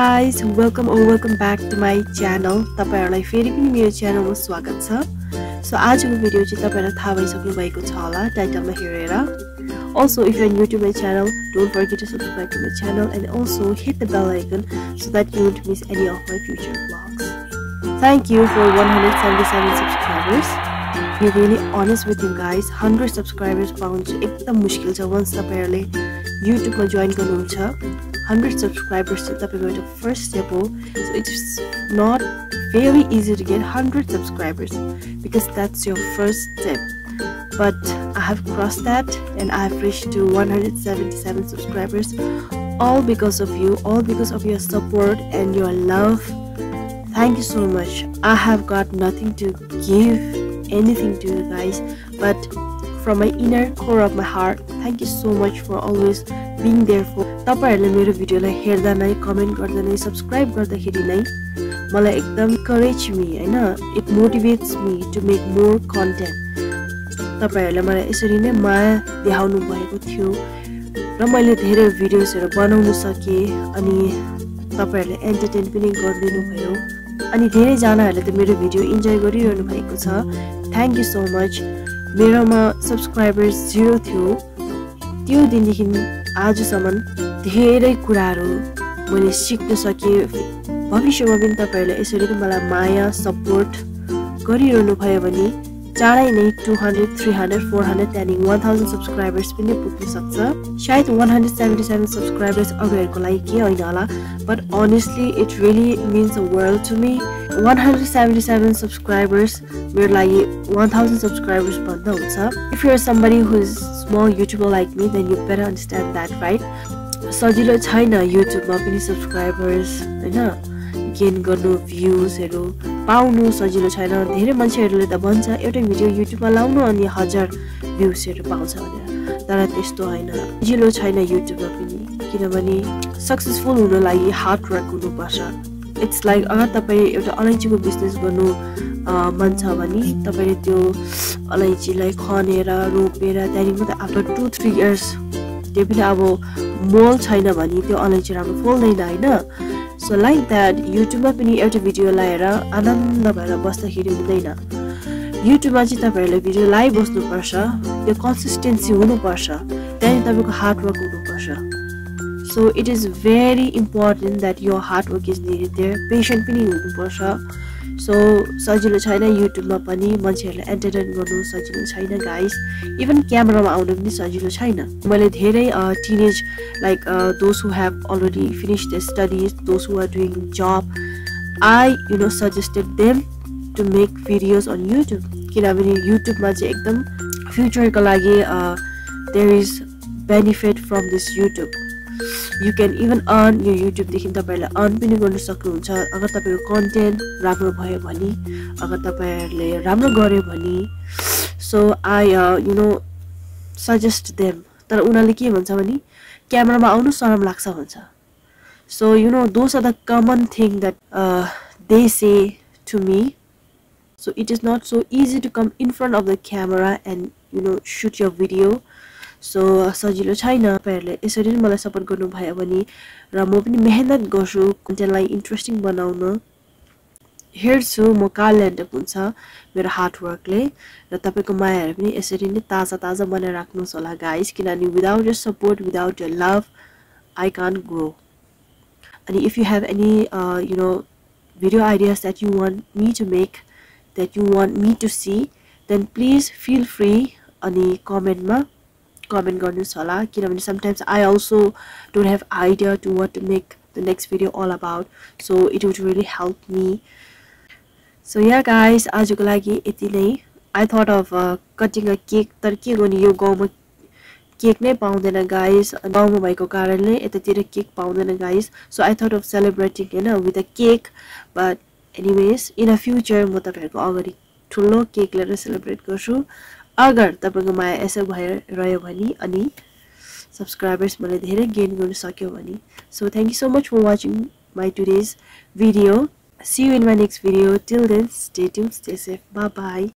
Guys welcome oh welcome back to my channel तपाईँहरूलाई फेरि पनि मेरो च्यानलमा स्वागत छ। सो आजको भिडियो चाहिँ तपाईँहरूलाई थाहा भइसक्नु भएको छ होला टाइटलमा हेरेर। Also if you on YouTube my channel don't forget to subscribe to my channel and also hit the bell icon so that you won't miss any of my future vlogs thank you for one hundred seventy seven subscribers you really honest with you guys hundred subscribers पाउनु चाहिँ एकदम मुस्किल छ once तपाईँहरूले युट्युबमा join गर्नुहुन्छ। 100 subscribers to the first step, so it's not very easy to get 100 subscribers because that's your first step. But I have crossed that and I've reached to 177 subscribers all because of you all because of your support and your love. Thank you so much. I have got nothing to give anything to you guys but from my inner core of my heart. Thank you so much for always being there for तपाईँहरूले मेरो भिडियोलाई हेर्दा नै comment गर्दा नै subscribe गर्दाखेरि नै मलाई एकदम करेज मी होइन? It motivates me to make more content तपाईँहरूले मलाई यसरी नै माया देखाउनु भएको थियो र मैले धेरै भिडियोजहरू बनाउनु सकेँ अनि तपाईँहरूले एन्टरटेन पनि गरिदिनु भयो। अनि धेरैजनाहरूले त मेरो भिडियो इन्जोय गरिरहनु भएको छ। थ्याङ्क यू सो मच मेरोमा सब्सक्राइबर्स जिरो थियो त्यो दिनदेखि आजसम्म धेरै कुराहरू मैले सिक्न सकेँ। भविष्यमा पनि तपाईँहरूले यसरी नै मलाई माया सपोर्ट गरिरहनु भयो भने चाँडै नै two hundred three hundred four hundred त्यहाँदेखि वान थाउजन्ड सब्सक्राइबर्स पनि पुग्न सक्छ। सायद one hundred seventy seven subscribers अरूहरूको लागि के होइन होला but honestly it really means a world to me one hundred seventy seven subscribers मेरो लागि वान थाउजन्ड सब्सक्राइबर्स भन्दा हुन्छ if you're somebody who is small YouTuber like me then you better understand that right सजिलो छैन युट्युबमा पनि subscribers होइन? Gain गर्नु भ्युजहरू पाउनु सजिलो छैन। धेरै मान्छेहरूले त भन्छ एउटै भिडियो युट्युबमा लाउनु अनि हजार भ्युजहरू पाउँछ भनेर। तर त्यस्तो होइन। सजिलो छैन युट्युबमा पनि। किनभने सक्सेसफुल हुनु लागि हार्ड वर्क हुनुपर्छ। इट्स लाइक अगर तपाईँ एउटा अलैँचीको बिजनेस गर्नु मन छ भने तपाईँले त्यो अलैँचीलाई खनेर रोपेर त्यहाँदेखि मात्रै आफ्टर टु थ्री इयर्स त्यो पनि अब मोल छैन भने त्यो अलैँची राम्रो फल्दैन होइन? सो लाइक द्याट युट्युबमा पनि एउटा भिडियो लगाएर आनन्द भएर बस्दाखेरि हुँदैन। युट्युबमा चाहिँ तपाईँहरूले भिडियो लगाइबस्नुपर्छ त्यो कन्सिस्टेन्सी हुनुपर्छ। त्यहाँदेखि तपाईँको हार्डवर्क हुनुपर्छ। So it is very important that यो hard work is needed there patient पनि हुनुपर्छ। सो सजिलो छैन युट्युबमा पनि मान्छेहरूलाई एन्टरटेन गर्नु सजिलो छैन गाइस इभन क्यामरामा आउनु पनि सजिलो छैन। मैले धेरै teenage like those who have already finish the studies those who are doing job I you know suggested them to make videos on YouTube किनभने युट्युबमा चाहिँ एकदम फ्युचरको लागि there is benefit from this YouTube you can even earn यो युट्युबदेखि तपाईँहरूले earn पनि गर्नु सक्नुहुन्छ। अगर तपाईँको कन्टेन्ट राम्रो भयो भने अगर तपाईँहरूले राम्रो गर्यो भने so I you know suggest them तर उनीहरूले के भन्छ भने क्यामरामा आउनु सरम लाग्छ भन्छ। So you know those are the common thing that they say to me so it is not so easy to come in front of the camera and you know shoot your video so सजिलो छैन तपाईँहरूले। यसरी नै मलाई support गर्नुभयो भने र म पनि मेहनत गर्छु कन्टेन्टलाई इन्ट्रेस्टिङ बनाउन। हेर्छु म काल्यान्ड हुन्छ मेरो हार्डवर्कले र तपाईँको मायाहरू पनि यसरी नै ताजा ताजा बनाएर राख्नुहोस् होला गाइस किनभने without your support without your love I can grow अनि if you have any you know video ideas that you want me to make that you want me to see then please feel free अनि कमेन्टमा comment गर्नुहोस् होला किनभने sometimes I also don't have idea to what to make the next video all about so it would really help me so yeah guys आजको लागि यति नै। I thought of cutting a cake तर के गर्ने यो गाउँमा केक नै पाउँदैन गाइस गाउँमा भएको कारणले यतातिर केक पाउँदैन guys so I thought of celebrating होइन with a cake but anyways in a future म तपाईँहरूको अगाडि ठुलो केक लिएर सेलिब्रेट गर्छु। अगर तपाईँको माया यसो भएर रह्यो भने अनि सब्सक्राइबर्स मैले धेरै गेन गर्न सक्यो भने so thank you so much for watching my today's video see you in my next video till then stay tune stay safe bye bye